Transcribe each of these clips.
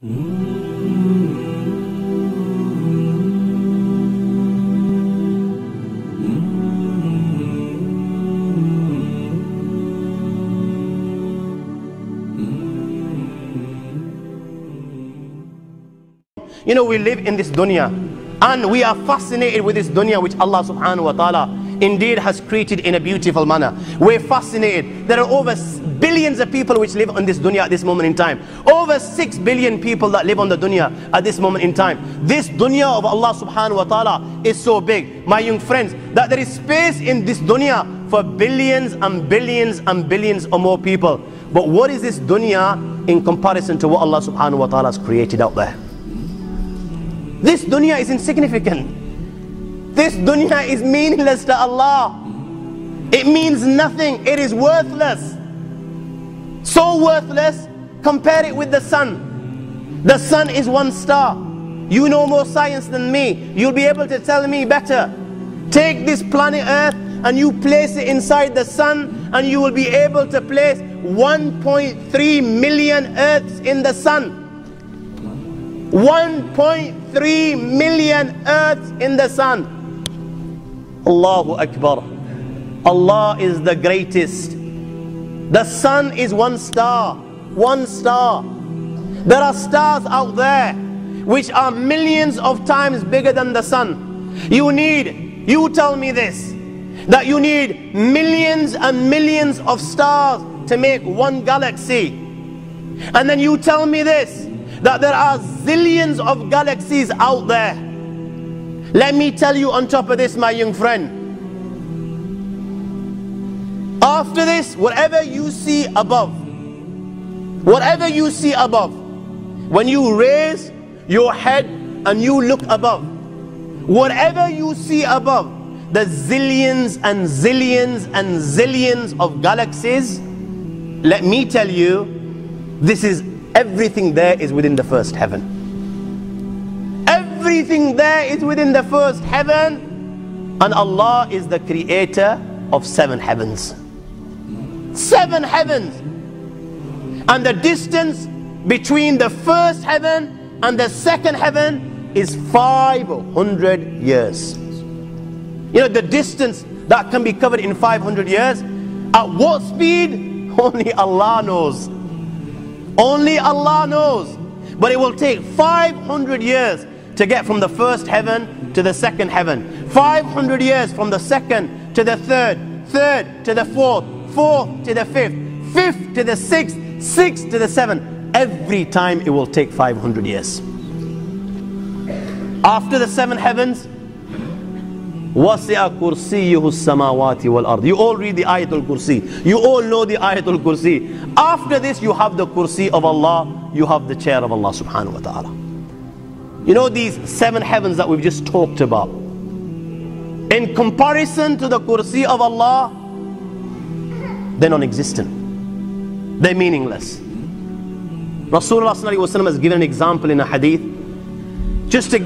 You know, we live in this dunya and we are fascinated with this dunya which Allah subhanahu wa ta'ala indeed has created in a beautiful manner. We're fascinated. There are over billions of people which live on this dunya at this moment in time. Over 6 billion people that live on the dunya at this moment in time. This dunya of Allah subhanahu wa ta'ala is so big, my young friends, that there is space in this dunya for billions and billions and billions or more people. But what is this dunya in comparison to what Allah subhanahu wa ta'ala has created out there? This dunya is insignificant. This dunya is meaningless to Allah. It means nothing. It is worthless. So worthless, compare it with the sun. The sun is one star. You know more science than me. You'll be able to tell me better. Take this planet Earth and you place it inside the sun, and you will be able to place 1.3 million Earths in the sun. 1.3 million earths in the sun. Allahu Akbar. Allah is the greatest. The sun is one star. One star. There are stars out there which are millions of times bigger than the sun. You need, you tell me this, that you need millions and millions of stars to make one galaxy. And then you tell me this that there are zillions of galaxies out there. Let me tell you on top of this, my young friend. After this, whatever you see above, whatever you see above, when you raise your head and you look above, whatever you see above, the zillions and zillions and zillions of galaxies, let me tell you, this is everything there is within the first heaven. Everything there is within the first heaven, and Allah is the creator of seven heavens. Seven heavens. And the distance between the first heaven and the second heaven is 500 years. You know, the distance that can be covered in 500 years, at what speed? Only Allah knows. Only Allah knows. But it will take 500 years to get from the first heaven to the second heaven. 500 years from the second to the third, third to the fourth, fourth to the fifth, fifth to the sixth, sixth to the seventh. Every time it will take 500 years. After the seven heavens, وَسِعَ كُرْسِيُّهُ السَّمَاوَاتِ وَالْأَرْضِ You all read the Ayatul Kursi. You all know the Ayatul Kursi. After this, you have the Kursi of Allah. You have the chair of Allah subhanahu wa ta'ala. You know these seven heavens that we've just talked about. In comparison to the Kursi of Allah, they're non-existent. They're meaningless. Rasulullah has given an example in a hadith just to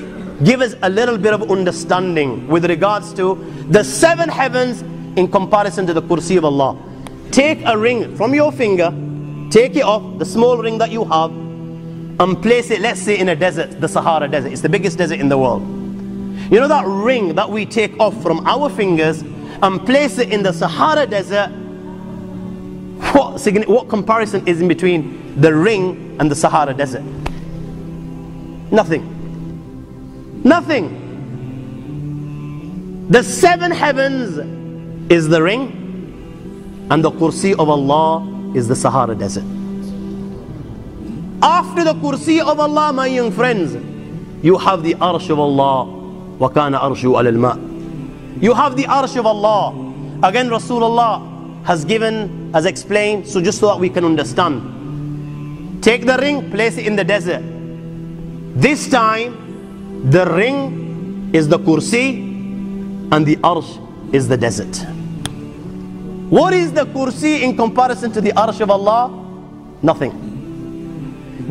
give us a little bit of understanding with regards to the seven heavens in comparison to the kursi of Allah. Take a ring from your finger, take it off, the small ring that you have, and place it, let's say, in a desert, the Sahara Desert. It's the biggest desert in the world. You know that ring that we take off from our fingers and place it in the Sahara Desert? What, what comparison is in between the ring and the Sahara Desert? Nothing. Nothing. The seven heavens is the ring, and the kursi of Allah is the Sahara Desert. After the kursi of Allah, my young friends, you have the arsh of Allah. وَكَانَ أَرْشُ عَلَى الْمَاءِ You have the arsh of Allah. Again, Rasulullah has given, has explained, so just so that we can understand. Take the ring, place it in the desert. This time, the ring is the kursi and the arsh is the desert. What is the kursi in comparison to the arsh of Allah? Nothing.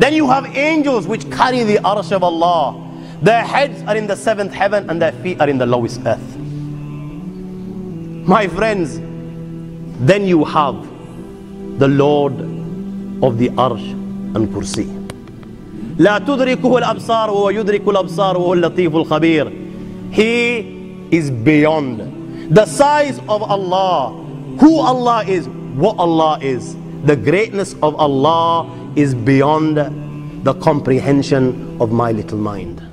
Then you have angels which carry the arsh of Allah. Their heads are in the seventh heaven and their feet are in the lowest earth. My friends, then you have the Lord of the arsh and kursi. لا تدركه الأبصار وهو يدرك الأبصار وهو اللطيف الخبير He is beyond the size of Allah who Allah is what Allah is the greatness of Allah is beyond the comprehension of my little mind